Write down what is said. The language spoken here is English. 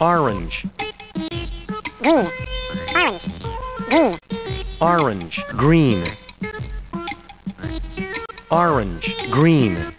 orange, green, orange, green, orange, green, orange, green.